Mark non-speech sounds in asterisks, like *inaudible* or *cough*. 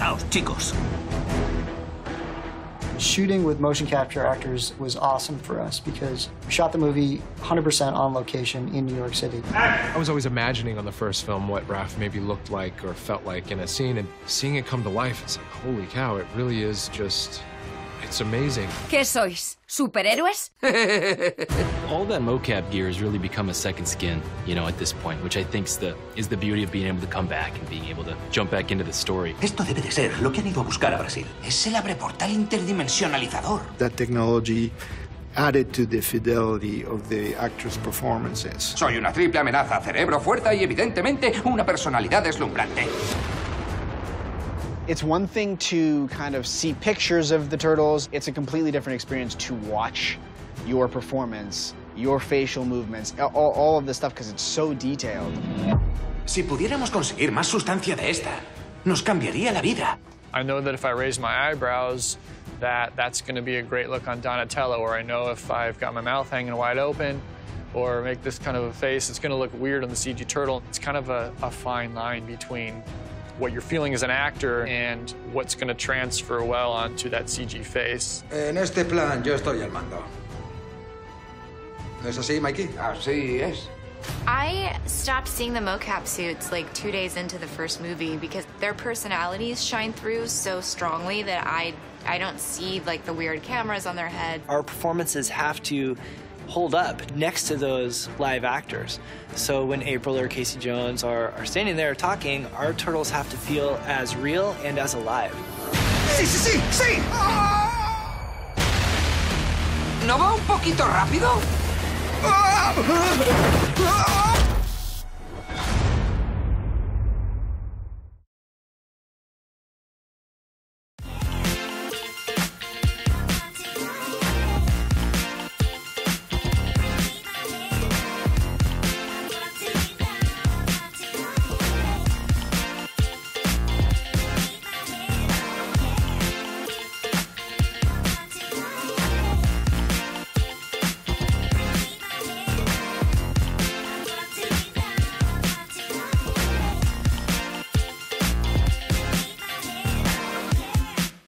Preparaos, chicos. Shooting with motion capture actors was awesome for us because we shot the movie 100% on location in New York City. I was always imagining on the first film what Raph maybe looked like or felt like in a scene, and seeing it come to life, it's like, holy cow, it really is just, it's amazing. ¿Qué sois? ¿Superhéroes? *laughs* All that mocap gear has really become a second skin, you know, at this point, which I think is the, is the beauty of being able to come back and being able to jump back into the story. Esto debe de ser lo que han ido a buscar a Brasil. Es el abreportal interdimensionalizador. That technology added to the fidelity of the actors' performances. Soy una triple amenaza, cerebro, fuerza y evidentemente una personalidad deslumbrante. It's one thing to kind of see pictures of the turtles. It's a completely different experience to watch your performance, your facial movements, all, all of this stuff because it's so detailed. Si pudiéramos conseguir más sustancia de esta, nos cambiaría la vida. I know that if I raise my eyebrows, that that's going to be a great look on Donatello, or I know if I've got my mouth hanging wide open, or make this kind of a face, it's going to look weird on the CG turtle. It's kind of a, a fine line between what you're feeling as an actor and what's going to transfer well onto that CG face. En este plan yo estoy al mando. ¿No es así, Mikey? Así es. I stopped seeing the mocap suits like two days into the first movie because their personalities shine through so strongly that I I don't see like the weird cameras on their head. Our performances have to hold up next to those live actors. So when April or Casey Jones are, are standing there talking, our turtles have to feel as real and as alive. Sí, sí, sí, sí. ¿No va un poquito rápido? Ah.